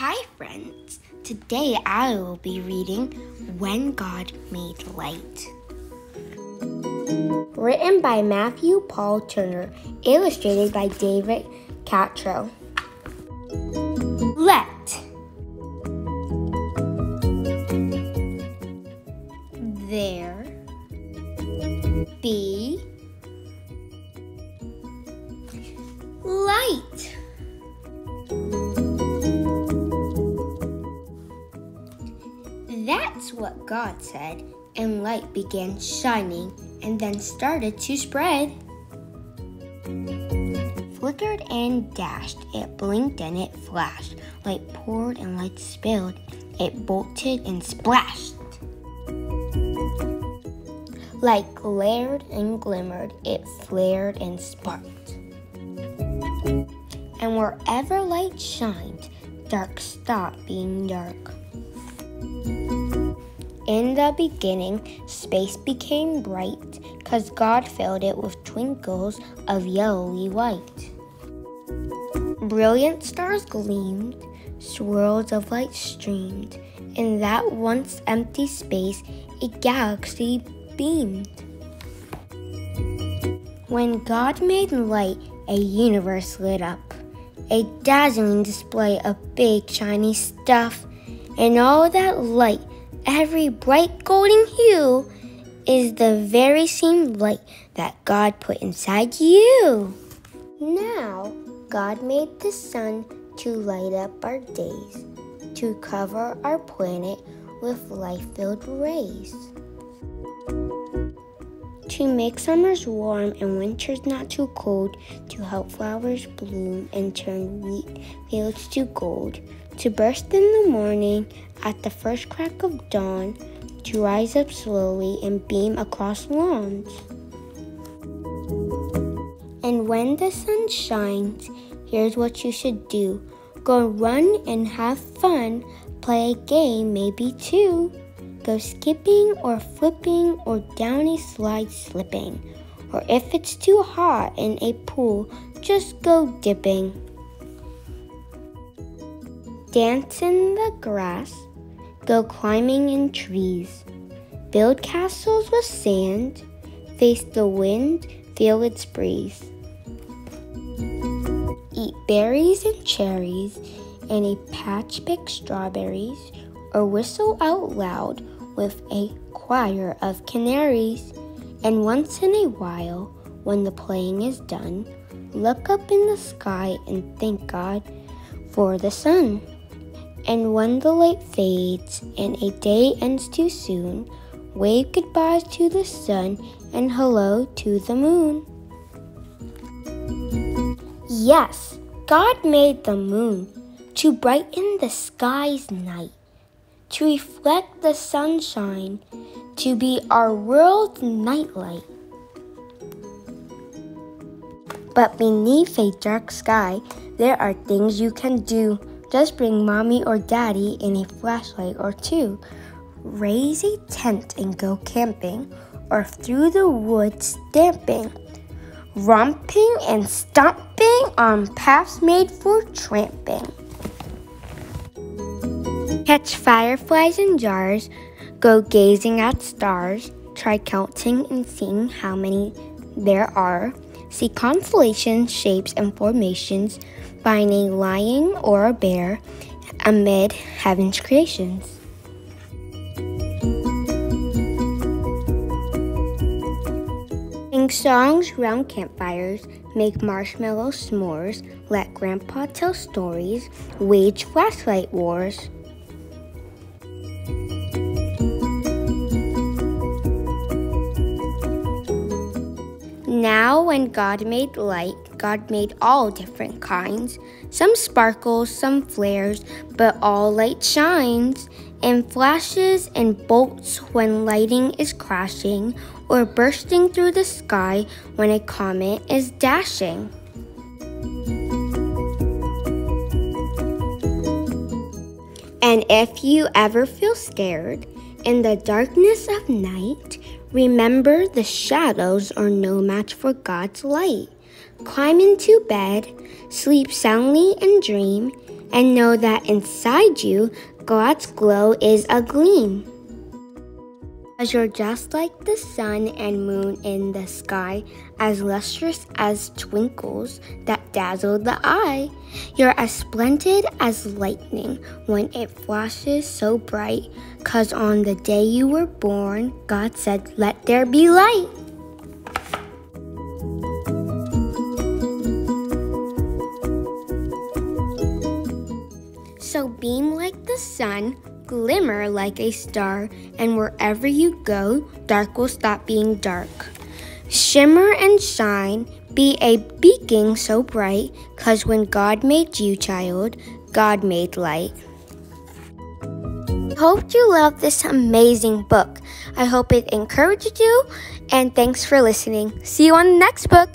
Hi, friends. Today I will be reading When God Made Light. Written by Matthew Paul Turner, illustrated by David Catrow. Let there be God said, and light began shining and then started to spread. Flickered and dashed, it blinked and it flashed. Light poured and light spilled, it bolted and splashed. Light glared and glimmered, it flared and sparked. And wherever light shined, dark stopped being dark. In the beginning, space became bright, cause God filled it with twinkles of yellowy white. Brilliant stars gleamed, swirls of light streamed. In that once empty space, a galaxy beamed. When God made light, a universe lit up. A dazzling display of big shiny stuff. And all that light every bright golden hue is the very same light that God put inside you. Now, God made the sun to light up our days, to cover our planet with life filled rays. To make summers warm and winters not too cold, to help flowers bloom and turn wheat fields to gold, to burst in the morning at the first crack of dawn, to rise up slowly and beam across lawns. And when the sun shines, here's what you should do go run and have fun, play a game, maybe two. Go skipping or flipping or down a slide slipping. Or if it's too hot in a pool, just go dipping. Dance in the grass, go climbing in trees, build castles with sand, face the wind, feel its breeze. Eat berries and cherries, and a patch pick strawberries, or whistle out loud with a choir of canaries. And once in a while, when the playing is done, look up in the sky and thank God for the sun. And when the light fades and a day ends too soon, wave goodbyes to the sun and hello to the moon. Yes, God made the moon to brighten the sky's night to reflect the sunshine, to be our world's nightlight. But beneath a dark sky, there are things you can do. Just bring mommy or daddy in a flashlight or two. Raise a tent and go camping, or through the woods stamping, romping and stomping on paths made for tramping. Catch fireflies in jars, go gazing at stars, try counting and seeing how many there are, see constellations, shapes, and formations, find a lion or a bear amid heaven's creations. Sing songs round campfires, make marshmallow s'mores, let grandpa tell stories, wage flashlight wars. When God made light, God made all different kinds. Some sparkles, some flares, but all light shines and flashes and bolts when lighting is crashing or bursting through the sky when a comet is dashing. And if you ever feel scared in the darkness of night, Remember, the shadows are no match for God's light. Climb into bed, sleep soundly and dream. and know that inside you, God's glow is a gleam. As you're just like the sun and moon in the sky, as lustrous as twinkles that dazzle the eye. You're as splendid as lightning when it flashes so bright, cause on the day you were born, God said, Let there be light. So beam like the sun, glimmer like a star, and wherever you go, dark will stop being dark. Shimmer and shine, be a beacon so bright, cause when God made you, child, God made light. Hope you love this amazing book. I hope it encouraged you, and thanks for listening. See you on the next book.